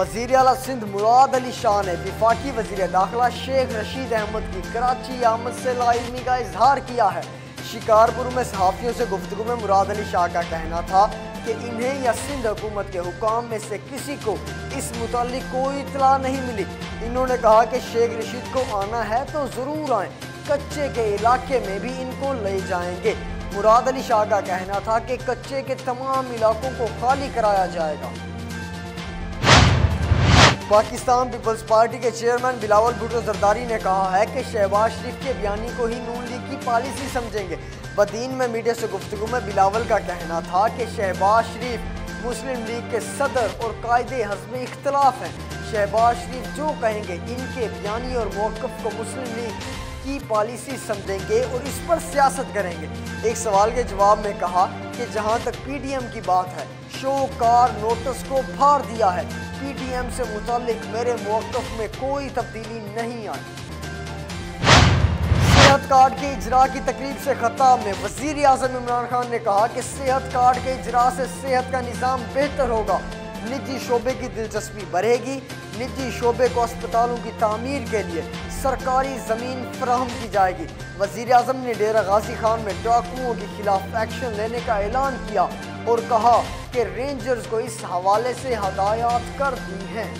वज़ीर अला सिंध मुराद अली शाह ने विफाकी वज़ीर दाखिला शेख रशीद अहमद की कराची आमद से लाइमी का इजहार किया है। शिकारपुर में सहाफ़ियों से गुफ्तु में मुराद अली शाह का कहना था कि इन्हें या सिंध हुकूमत के हुकाम में से किसी को इस मुतल कोई इतला नहीं मिली। इन्होंने कहा कि शेख रशीद को आना है तो ज़रूर आए। कच्चे के इलाके में भी इनको ले जाएँगे। मुराद अली शाह का कहना था कि कच्चे के तमाम इलाकों को खाली कराया जाएगा। पाकिस्तान पीपल्स पार्टी के चेयरमैन बिलावल भुटो जरदारी ने कहा है कि शहबाज शरीफ के बयानी को ही नून लीग की पॉलिसी समझेंगे। बदीन में मीडिया से गुफ्तु में बिलावल का कहना था कि शहबाज शरीफ मुस्लिम लीग के सदर और कायद हजम इख्तलाफ हैं। शहबाज शरीफ जो कहेंगे, इनके बयानी और मौक़ को मुस्लिम लीग की पॉलिसी समझेंगे और इस पर सियासत करेंगे। एक सवाल के जवाब में कहा कि जहाँ तक पीडीएम की बात है शो कार नोटिस को फाड़ दिया है। पीटीएम से मुतालिक मेरे मौक़ में कोई तब्दीली नहीं आई। सेहत कार्ड के इजरा की तकरीब से खताब में वज़ीर अजम इमरान खान ने कहा कि सेहत कार्ड के इजरा से सेहत का निज़ाम बेहतर होगा। निजी शोबे की दिलचस्पी बढ़ेगी निजी शोबे को अस्पतालों की तामीर के लिए सरकारी ज़मीन फ्राहम की जाएगी। वज़ीर अजम ने डेरा गाजी खान में डाकुओं के खिलाफ एक्शन लेने का ऐलान किया और कहा कि रेंजर्स को इस हवाले से हदायत कर दी हैं।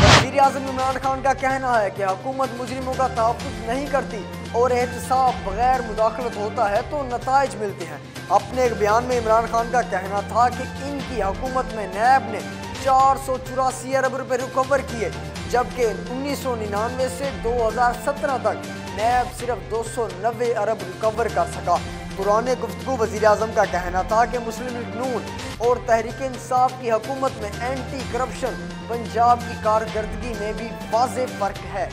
वज़ीर अजम इमरान खान का कहना है कि हुकूमत मुजरिमों का तहफ़ नहीं करती और एहतसाब बगैर मुदाखलत होता है तो नतज मिलते हैं। अपने एक बयान में इमरान खान का कहना था कि इनकी हुकूमत में नैब ने चार सौ चौरासी अरब रुपये रिकवर किए, जबकि उन्नीस सौ निन्यानवे से दो हज़ार सत्रह तक नैब सिर्फ़ दो सौ नब्बे अरब रिकवर कर सका। पुराने गुफ्तु वजी अजम का कहना था कि मुस्लिम लीग नून और तहरीक इंसाफ की हुकूमत में एंटी करप्शन पंजाब की कारकर्दगी में भी वाज फ़र्क है।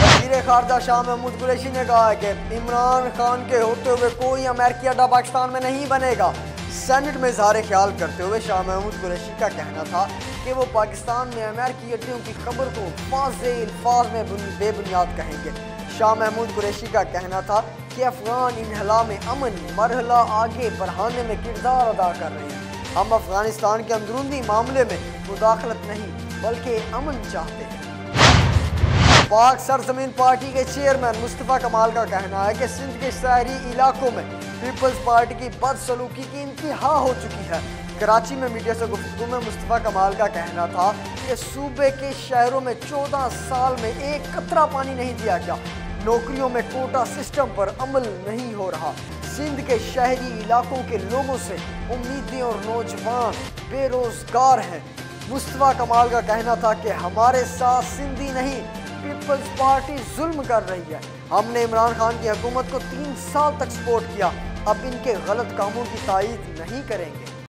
वज़ीर खारजा शाह महमूद कुरैशी ने कहा है कि इमरान खान के होते हुए कोई अमेरिकी अड्डा पाकिस्तान में नहीं बनेगा। सेनेट में इजहार ख्याल करते हुए शाह महमूद कुरैशी का कहना था कि वो पाकिस्तान में अमेरिकी अड्डियों की खबर को वाज अल्फाज में बेबुनियाद कहेंगे। शाह महमूद कुरैशी का कहना था कि अफगान इनहला में अमन, मरहला आगे बढ़ाने में किरदार अदा कर रहे हैं। हम अफ़गानिस्तान के अंदरूनी मामले में मुदाखलत नहीं, बल्कि अमन चाहते हैं। पाक सरजमीन पार्टी के चेयरमैन मुस्तफ़ा कमाल का कहना है कि सिंध के शहरी इलाकों में पीपल्स पार्टी की बदसलूकी की इंतहा हो चुकी है। कराची में मीडिया से गुफ्तु में मुस्तफ़ा कमाल का कहना था कि सूबे के शहरों में चौदह साल में एक कतरा पानी नहीं दिया गया। नौकरियों में कोटा सिस्टम पर अमल नहीं हो रहा। सिंध के शहरी इलाकों के लोगों से उम्मीदें और नौजवान बेरोजगार हैं। मुस्तफ़ा कमाल का कहना था कि हमारे साथ सिंधी नहीं, पीपल्स पार्टी जुल्म कर रही है। हमने इमरान खान की हुकूमत को तीन साल तक सपोर्ट किया। अब इनके गलत कामों की तायद नहीं करेंगे।